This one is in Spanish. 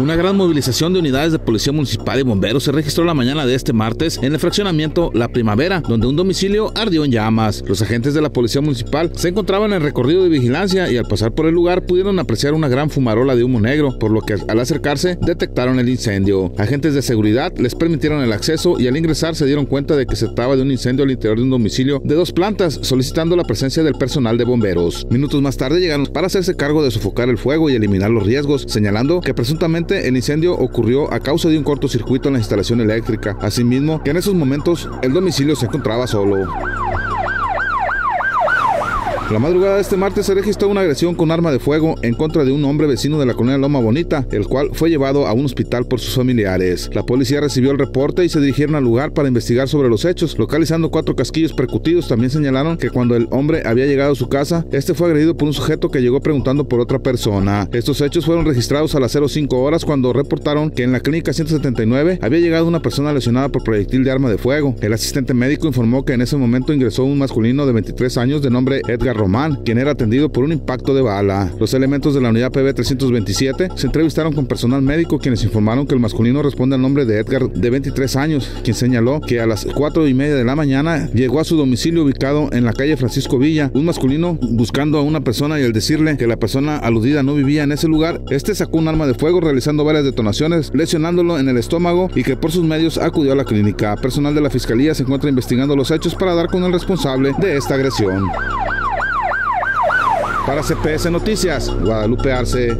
Una gran movilización de unidades de policía municipal y bomberos se registró la mañana de este martes en el fraccionamiento La Primavera, donde un domicilio ardió en llamas. Los agentes de la policía municipal se encontraban en recorrido de vigilancia y al pasar por el lugar pudieron apreciar una gran fumarola de humo negro, por lo que al acercarse detectaron el incendio. Agentes de seguridad les permitieron el acceso y al ingresar se dieron cuenta de que se trataba de un incendio al interior de un domicilio de dos plantas, solicitando la presencia del personal de bomberos. Minutos más tarde llegaron para hacerse cargo de sofocar el fuego y eliminar los riesgos, señalando que presuntamente el incendio ocurrió a causa de un cortocircuito en la instalación eléctrica. Asimismo, que en esos momentos el domicilio se encontraba solo. La madrugada de este martes se registró una agresión con arma de fuego en contra de un hombre vecino de la colonia Loma Bonita, el cual fue llevado a un hospital por sus familiares. La policía recibió el reporte y se dirigieron al lugar para investigar sobre los hechos, localizando cuatro casquillos percutidos. También señalaron que cuando el hombre había llegado a su casa, este fue agredido por un sujeto que llegó preguntando por otra persona. Estos hechos fueron registrados a las 05 horas cuando reportaron que en la clínica 179 había llegado una persona lesionada por proyectil de arma de fuego. El asistente médico informó que en ese momento ingresó un masculino de 23 años de nombre Edgar Román, quien era atendido por un impacto de bala. Los elementos de la unidad PB-327 se entrevistaron con personal médico quienes informaron que el masculino responde al nombre de Edgar de 23 años, quien señaló que a las 4 y media de la mañana llegó a su domicilio ubicado en la calle Francisco Villa, un masculino buscando a una persona y al decirle que la persona aludida no vivía en ese lugar, este sacó un arma de fuego realizando varias detonaciones, lesionándolo en el estómago y que por sus medios acudió a la clínica. Personal de la fiscalía se encuentra investigando los hechos para dar con el responsable de esta agresión. Para CPS Noticias, Guadalupe Arce.